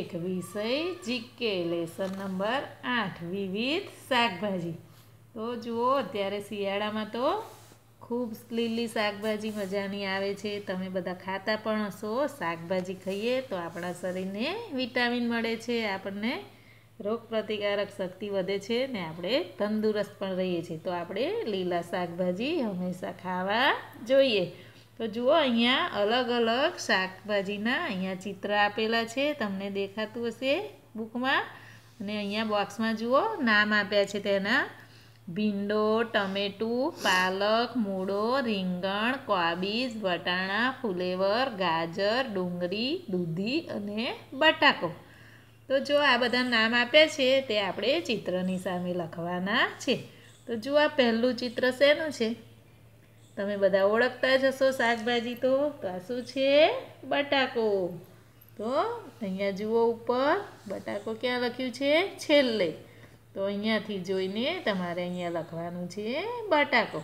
એક વિષય, GK lesson number આઠ, વિવિધ શાકભાજી. તો જુઓ, અત્યારે શિયાળામાં તો ખૂબ લીલી શાકભાજી મજાની આવે છે. તમે બધા ખાતા પણ હશો. શાકભાજી ખાઈએ તો આપણા શરીરને વિટામિન મળે છે. આપણને રોગ પ્રતિકારક શક્તિ વધે છે ને આપણે તંદુરસ્ત પણ રહીએ છીએ. તો આપણે લીલા શાકભાજી હંમેશા ખાવા જોઈએ. તો જુઓ, અહીંયા અલગ અલગ શાકભાજીના અહીંયા ચિત્ર આપેલા છે. તમને દેખાતું હશે બુકમાં. અને અહીંયા બોક્સમાં જુઓ, નામ આપ્યા છે તેના. ભીંડો, ટમેટું, પાલક, મૂળો, રીંગણ કોબીજ વટાણા, ફુલેવર, ગાજર, ડુંગળી, દૂધી અને બટાકો. તો જો આ બધા નામ આપ્યા છે, તે આપણે ચિત્રની સામે લખવાના છે. તો જુઓ, આ પહેલું ચિત્ર શેનું છે? તમે બધા ઓળખતા જ હશો શાકભાજી તો. તો આ શું છે? બટાકો. તો અહીંયા જુઓ ઉપર, બટાકો ક્યાં લખ્યું છે? છેલ્લે. તો અહીંયાથી જોઈને તમારે અહીંયા લખવાનું છે બટાકો.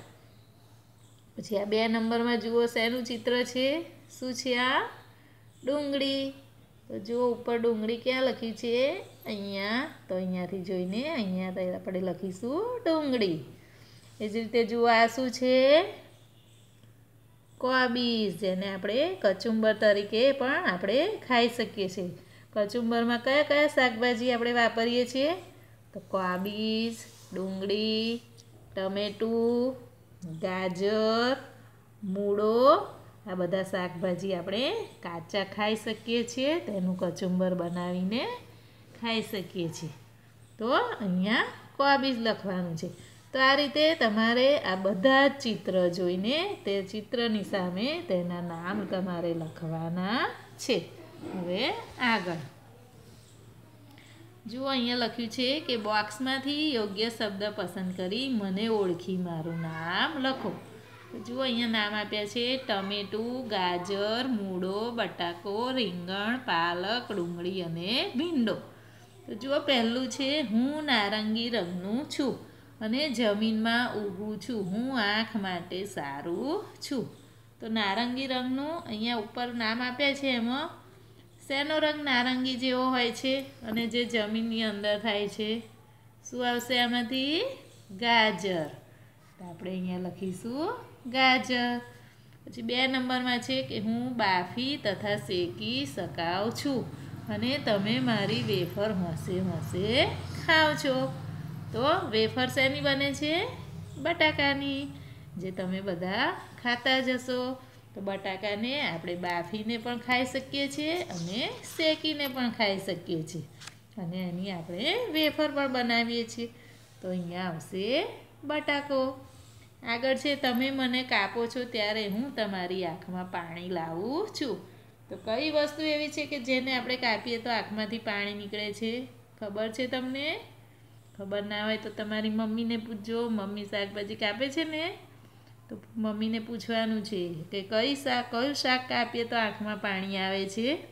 પછી આ બે નંબરમાં જુઓ શેનું ચિત્ર છે? શું છે આ? ડુંગળી. તો જુઓ ઉપર ડુંગળી ક્યાં લખી છે? અહીંયા. તો અહીંયાથી જોઈને અહીંયા આપણે લખીશું ડુંગળી. એ જ રીતે જુઓ આ શું છે? કોબીજ જેને આપણે કચુંબર તરીકે પણ આપણે ખાઈ શકીએ છીએ. કચુંબરમાં કયા કયા શાકભાજી આપણે વાપરીએ છીએ? તો કોબીજ, ડુંગળી, ટમેટું, ગાજર, મૂળો, આ બધા શાકભાજી આપણે કાચા ખાઈ શકીએ છીએ, તેનું કચુંબર બનાવીને ખાઈ શકીએ છીએ. તો અહીંયા કોબીજ લખવાનું છે. તો આ રીતે તમારે આ બધા જ ચિત્ર જોઈને તે ચિત્રની સામે તેના નામ તમારે લખવાના છે. હવે આગળ. જુઓ, અહીંયા લખ્યું છે કે બોક્સમાંથી યોગ્ય શબ્દ પસંદ કરી મને ઓળખી મારું નામ લખો. જુઓ, અહીંયા નામ આપ્યા છે. ટમેટું, ગાજર, મૂળો, બટાકો, રીંગણ, પાલક, ડુંગળી અને ભીંડો. તો જુઓ, પહેલું છે, હું નારંગી રંગનું છું. અને જમીનમાં ઊભું છું. હું આંખ માટે સારું છું. તો નારંગી રંગનું અહીંયા ઉપર નામ આપ્યા છે એમાં. શેનો રંગ નારંગી જેવો હોય છે અને જે જમીનની અંદર થાય છે. શું આવશે આમાંથી? ગાજર. તો આપણે અહીંયા લખીશું ગાજર. પછી બે નંબરમાં છે કે હું બાફી તથા શેકી શકાવ છું. અને તમે મારી વેફર હોંશે હોંશે ખાઓ છો. તો વેફર શેની બને છે? બટાકાની. જે તમે બધા ખાતા જશો. તો બટાકાને આપણે બાફીને પણ ખાઈ શકીએ છીએ અને શેકીને પણ ખાઈ શકીએ છીએ. અને એની આપણે વેફર પણ બનાવીએ છીએ. તો અહીંયા આવશે બટાકો. આગળ છે, તમે મને કાપો છો ત્યારે હું તમારી આંખમાં પાણી લાવું છું. તો કઈ વસ્તુ એવી છે કે જેને આપણે કાપીએ તો આંખમાંથી પાણી નીકળે છે? ખબર છે તમને? ખબર ના હોય તો તમારી મમ્મીને પૂછજો. મમ્મી શાકભાજી કાપે છે ને? તો મમ્મીને પૂછવાનું છે કે કઈ શાક, કયું શાક કાપીએ તો આંખમાં પાણી આવે છે?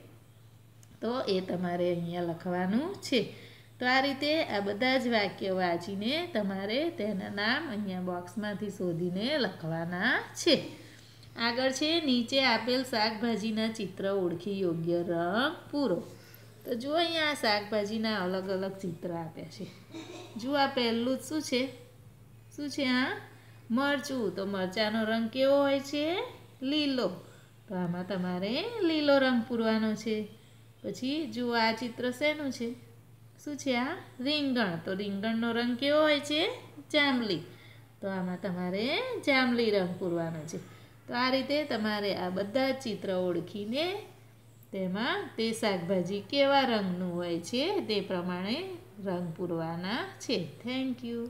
તો એ તમારે અહીંયા લખવાનું છે. તો આ રીતે આ બધા જ વાક્ય વાંચીને તમારે તેના નામ અહીંયા બોક્સમાંથી શોધીને લખવાના છે. આગળ છે, નીચે આપેલ શાકભાજીના ચિત્ર ઓળખી યોગ્ય રંગ પૂરો. તો જુઓ અહીંયા શાકભાજીના અલગ અલગ ચિત્ર આપ્યા છે. જુઓ આ પહેલું શું છે? શું છે આ? મરચું. તો મરચાંનો રંગ કેવો હોય છે? લીલો. તો આમાં તમારે લીલો રંગ પૂરવાનો છે. પછી જુઓ આ ચિત્ર શેનું છે? શું છે આ? રીંગણ. તો રીંગણનો રંગ કેવો હોય છે? જાંબલી. તો આમાં તમારે જાંબલી રંગ પૂરવાનો છે. તો આ રીતે તમારે આ બધા ચિત્ર ઓળખીને તેમાં તે શાકભાજી કેવા રંગનું હોય છે તે પ્રમાણે રંગ પૂરવાના છે. Thank you